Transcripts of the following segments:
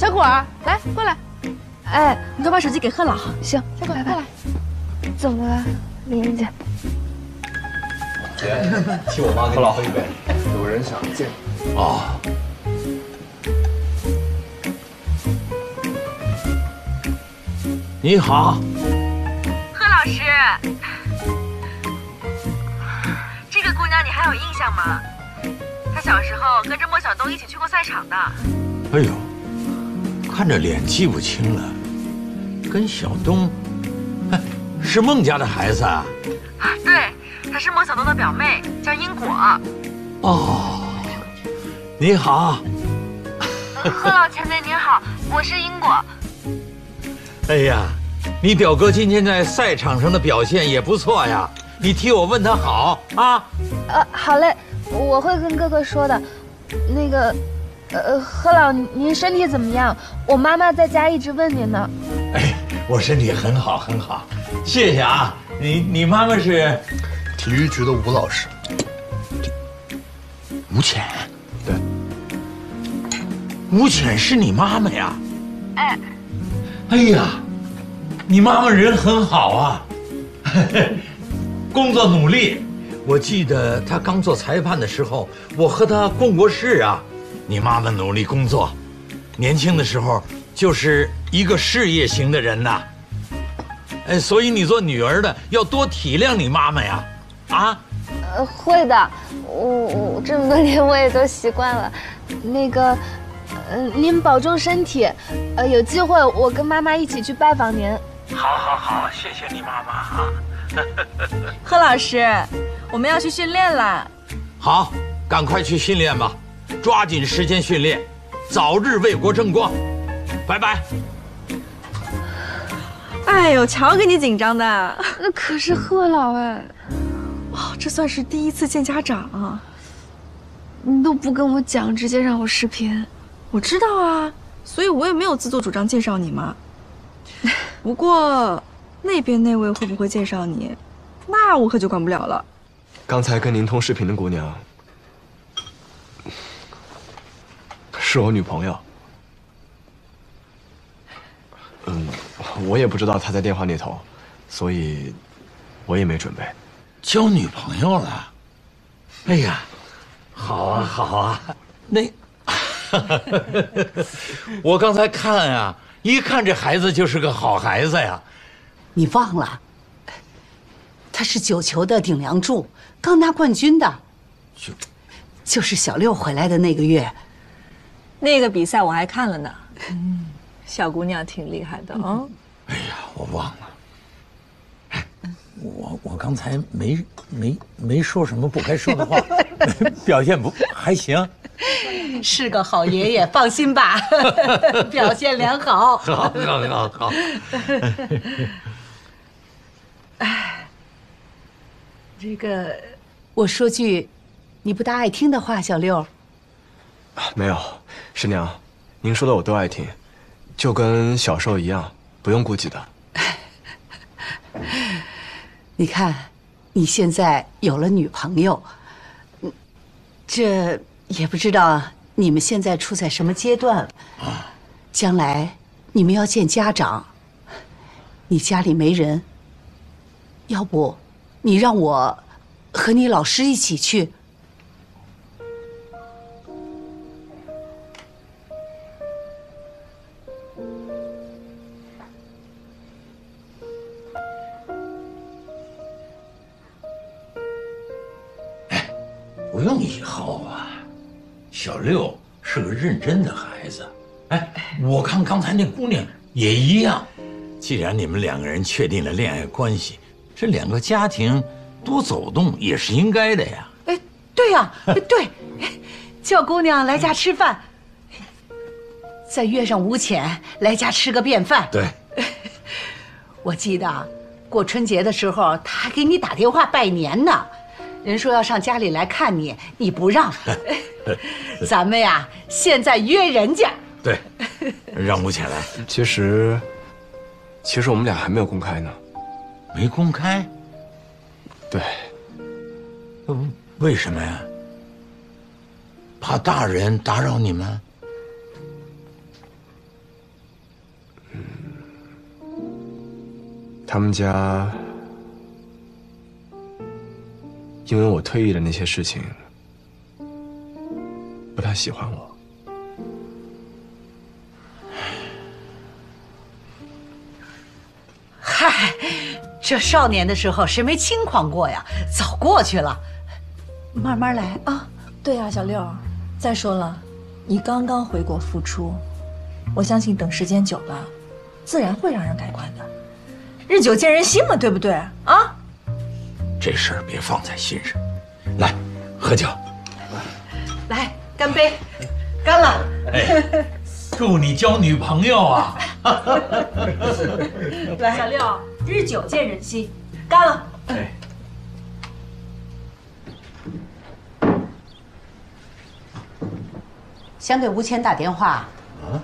小果儿，来过来。哎，你快把手机给贺老。行，小果儿过来。怎么了，林玲姐？姐，替我妈给你喝一杯。有人想见。哦。你好，贺老师。这个姑娘你还有印象吗？她小时候跟着莫晓东一起去过赛场的。哎呦，看着脸记不清了。跟小东，是孟家的孩子啊？啊，对，她是孟小东的表妹，叫英果。哦，你好。贺老前辈您好，我是英果。哎呀，你表哥今天在赛场上的表现也不错呀，你替我问他好啊。呃，好嘞，我会跟哥哥说的。那个，呃，贺老您身体怎么样？我妈妈在家一直问您呢。哎，我身体很好很好，谢谢啊。你你妈妈是体育局的吴老师，吴浅。对，吴浅是你妈妈呀？哎。哎呀，你妈妈人很好啊，工作努力。我记得她刚做裁判的时候，我和她共过事啊。你妈妈努力工作，年轻的时候就是一个事业型的人呐。哎，所以你做女儿的要多体谅你妈妈呀，啊？呃，会的。我我这么多年我也都习惯了。那个。嗯，您保重身体。呃，有机会我跟妈妈一起去拜访您。好，好，好，谢谢你妈妈啊。贺老师，我们要去训练了。好，赶快去训练吧，抓紧时间训练，早日为国争光。拜拜。哎呦，瞧给你紧张的。那可是贺老哎。哦，这算是第一次见家长啊。你都不跟我讲，直接让我视频。我知道啊，所以我也没有自作主张介绍你嘛。不过，那边那位会不会介绍你，那我可就管不了了。刚才跟您通视频的姑娘，是我女朋友。嗯，我也不知道她在电话那头，所以，我也没准备。交女朋友了？哎呀，好啊，好啊，那。我刚才看啊，一看这孩子就是个好孩子呀。你忘了，他是九球的顶梁柱，刚拿冠军的。就，就是小六回来的那个月。那个比赛我还看了呢。嗯，小姑娘挺厉害的啊。哎呀，我忘了。我我刚才没没没说什么不该说的话，表现不还行。是个好爷爷，放心吧，表现良好。好，好，好，好。哎，这个，我说句你不大爱听的话，小六。没有，师娘，您说的我都爱听，就跟小时候一样，不用顾忌的。你看，你现在有了女朋友，这也不知道。你们现在处在什么阶段？将来你们要见家长，你家里没人，要不你让我和你老师一起去？认真的孩子，哎，我看刚才那姑娘也一样。既然你们两个人确定了恋爱关系，这两个家庭多走动也是应该的呀。哎，对呀，对，叫姑娘来家吃饭，再约上吴浅来家吃个便饭。对，我记得过春节的时候，他还给你打电话拜年呢。人说要上家里来看你，你不让。咱们呀，现在约人家。对，让吴浅来。其实，其实我们俩还没有公开呢。没公开？对。为什么呀？怕大人打扰你们？他们家因为我退役的那些事情，不太喜欢我。嗨，这少年的时候谁没轻狂过呀？早过去了，慢慢来啊。对呀，小六。再说了，你刚刚回国复出，我相信等时间久了，自然会让人改观的。日久见人心嘛，对不对啊？这事儿别放在心上。来，喝酒。来，干杯！干了。哎，祝你交女朋友啊！来，小六，日久见人心，干了。哎。想给吴谦打电话，啊，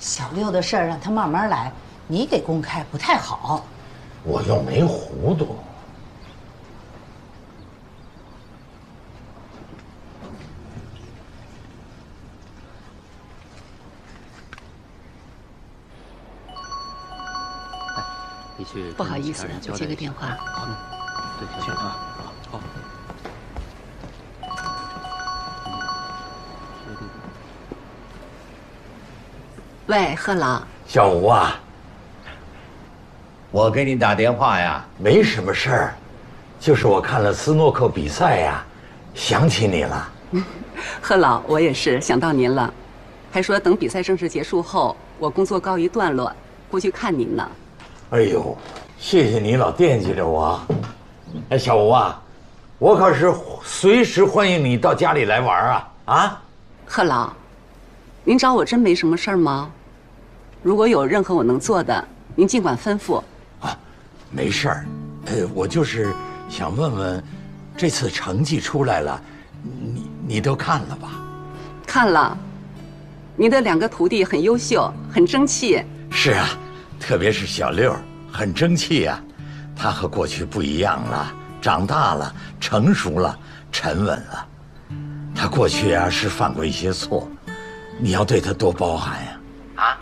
小六的事儿让他慢慢来，你给公开不太好。我又没糊涂。不好意思，我接个电话。好，对，行啊，好。喂，贺老，小吴啊，我给你打电话呀，没什么事儿，就是我看了斯诺克比赛呀，想起你了。贺老，我也是想到您了，还说等比赛正式结束后，我工作告一段落，过去看您呢。哎呦，谢谢你老惦记着我。哎，小吴啊，我可是随时欢迎你到家里来玩啊啊！贺老，您找我真没什么事儿吗？如果有任何我能做的，您尽管吩咐。啊，没事儿，呃，我就是想问问，这次成绩出来了，你你都看了吧？看了，你的两个徒弟很优秀，很争气。是啊，特别是小六，很争气啊。他和过去不一样了，长大了，成熟了，沉稳了。他过去啊是犯过一些错，你要对他多包涵呀。啊。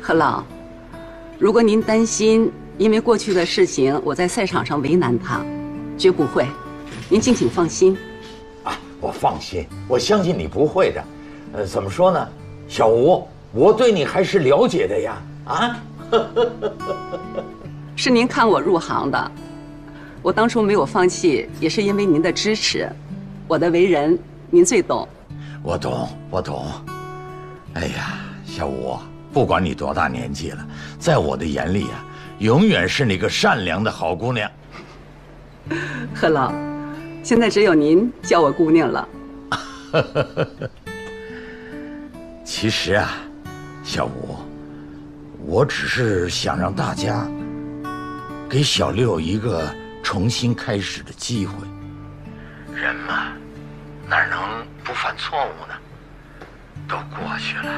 何老，如果您担心因为过去的事情我在赛场上为难他，绝不会，您敬请放心。啊，我放心，我相信你不会的。呃，怎么说呢，小吴，我对你还是了解的呀。啊，是您看我入行的，我当初没有放弃，也是因为您的支持。我的为人，您最懂。我懂，我懂。哎呀，小吴。不管你多大年纪了，在我的眼里啊，永远是那个善良的好姑娘。贺老，现在只有您叫我姑娘了。其实啊，小吴，我只是想让大家给小六一个重新开始的机会。人嘛，哪能不犯错误呢？都过去了。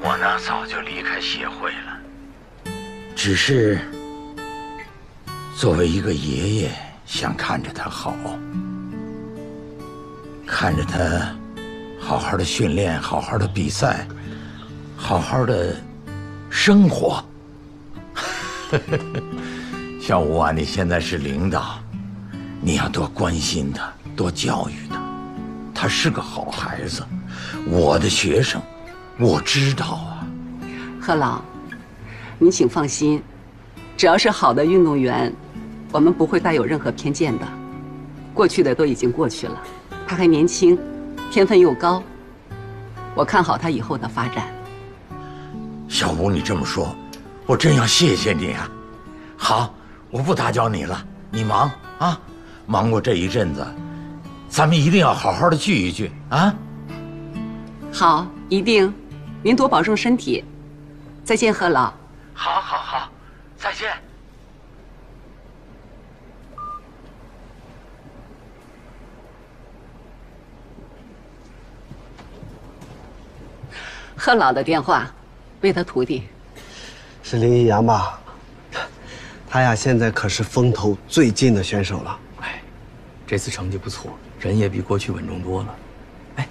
我呢，早就离开协会了，只是作为一个爷爷，想看着他好，看着他好好的训练，好好的比赛，好好的生活。小吴啊，你现在是领导，你要多关心他，多教育他。他是个好孩子，我的学生。我知道啊，贺老，您请放心，只要是好的运动员，我们不会带有任何偏见的。过去的都已经过去了，他还年轻，天分又高，我看好他以后的发展。小吴，你这么说，我真要谢谢你啊。好，我不打搅你了，你忙啊，忙过这一阵子，咱们一定要好好的聚一聚啊。好，一定。您多保重身体，再见，贺老。好，好，好，再见。贺老的电话，为他徒弟。是林一阳吧？他呀，现在可是风头最劲的选手了。哎，这次成绩不错，人也比过去稳重多了。哎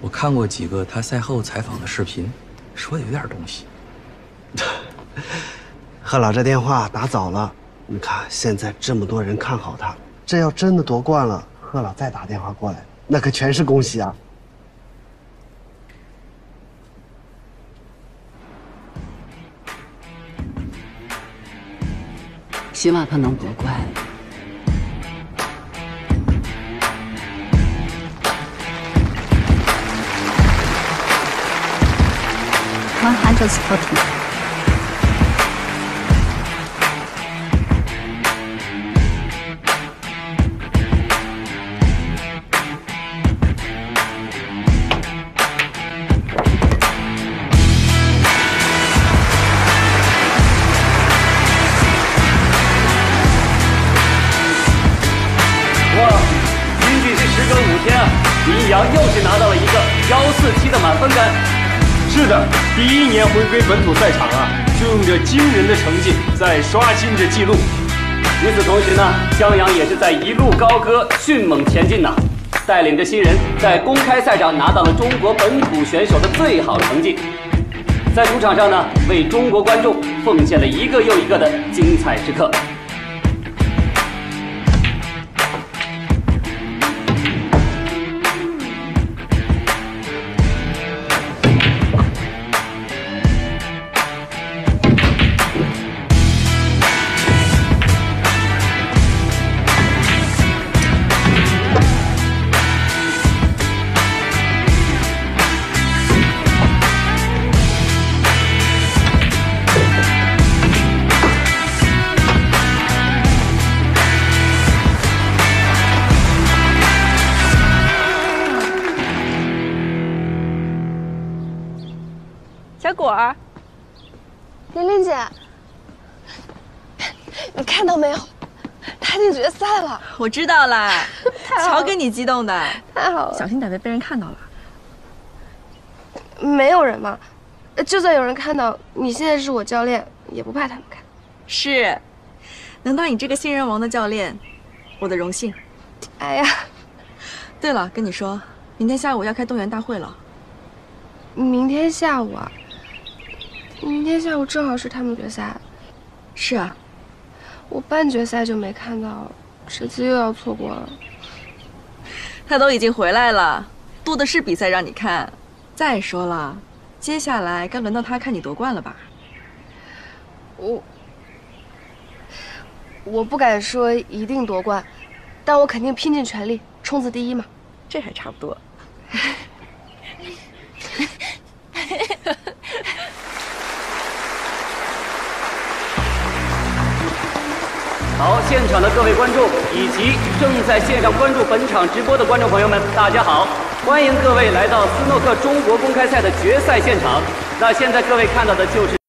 我看过几个他赛后采访的视频，说的有点东西。贺老这电话打早了，你看现在这么多人看好他，这要真的夺冠了，贺老再打电话过来，那可全是恭喜啊！希望他能夺冠。One hundred forty。在刷新着记录。与此同时呢，江阳也是在一路高歌，迅猛前进呐，带领着新人在公开赛上拿到了中国本土选手的最好成绩，在主场上呢，为中国观众奉献了一个又一个的精彩时刻。我知道了，瞧给你激动的，太好了。小心点别被人看到了。没有人嘛，就算有人看到，你现在是我教练，也不怕他们看。是，能当你这个新人王的教练，我的荣幸。哎呀，对了，跟你说，明天下午要开动员大会了。明天下午啊？明天下午正好是他们决赛。是啊，我半决赛就没看到，这次又要错过了。他都已经回来了，多的是比赛让你看。再说了，接下来该轮到他看你夺冠了吧？我我不敢说一定夺冠，但我肯定拼尽全力冲刺第一嘛。这还差不多。好，现场的各位观众以及正在线上关注本场直播的观众朋友们，大家好！欢迎各位来到斯诺克中国公开赛的决赛现场。那现在各位看到的就是。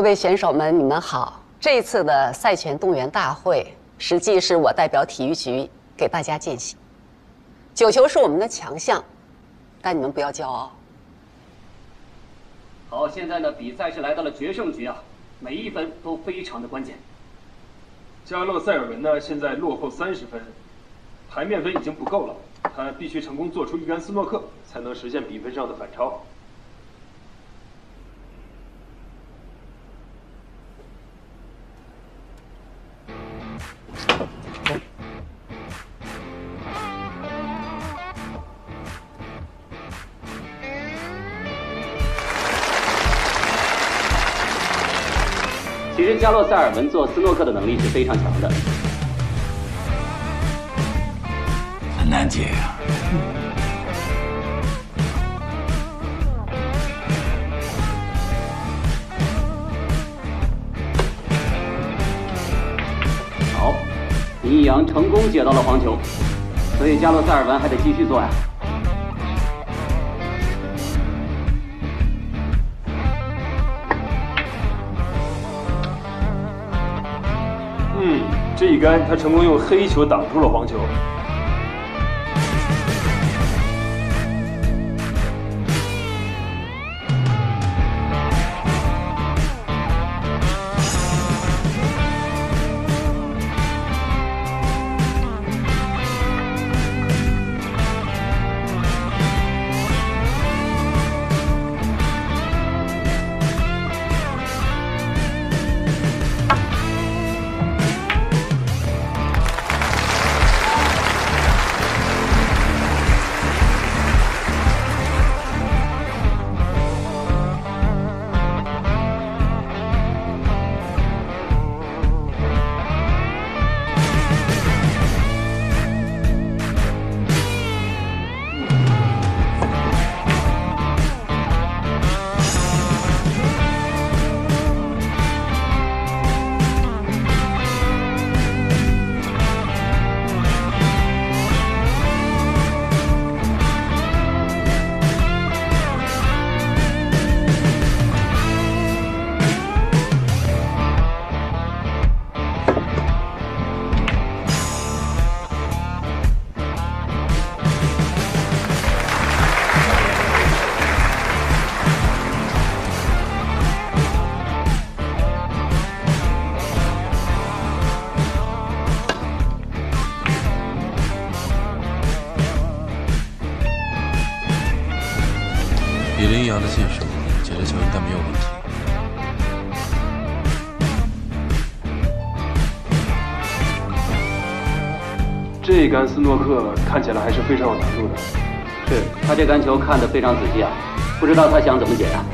各位选手们，你们好！这一次的赛前动员大会，实际是我代表体育局给大家践行。九球是我们的强项，但你们不要骄傲。好，现在呢，比赛是来到了决胜局啊，每一分都非常的关键。加勒塞尔文呢，现在落后三十分，牌面分已经不够了，他必须成功做出一杆斯诺克，才能实现比分上的反超。加洛塞尔文做斯诺克的能力是非常强的。很难解呀、好，林易阳成功解到了黄球，所以加洛塞尔文还得继续做呀。嗯，这一杆他成功用黑球挡住了黄球。以林阳的技术，解这球应该没有问题。这杆斯诺克看起来还是非常有难度的。是他这杆球看得非常仔细啊，不知道他想怎么解啊。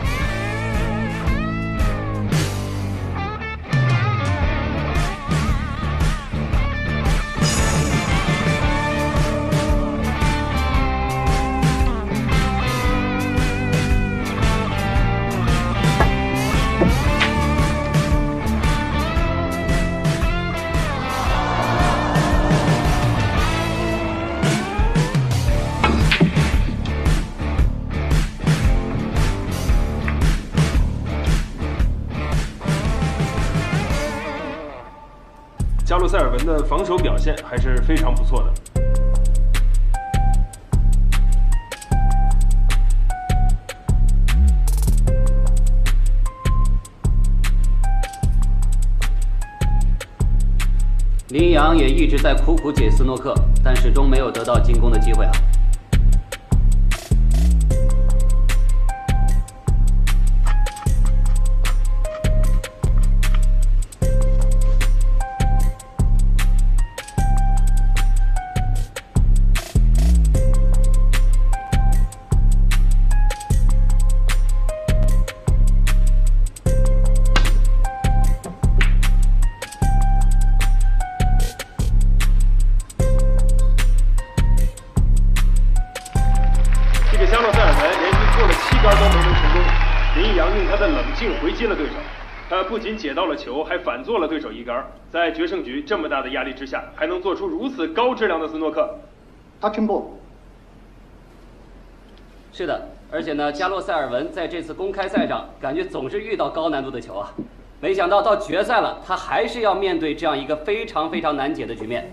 防守表现还是非常不错的。林阳也一直在苦苦解斯诺克，但始终没有得到进攻的机会啊。他的冷静回击了对手，他不仅解到了球，还反做了对手一杆。在决胜局这么大的压力之下，还能做出如此高质量的斯诺克，他进步。是的，而且呢，加洛塞尔文在这次公开赛上感觉总是遇到高难度的球啊，没想到到决赛了，他还是要面对这样一个非常非常难解的局面。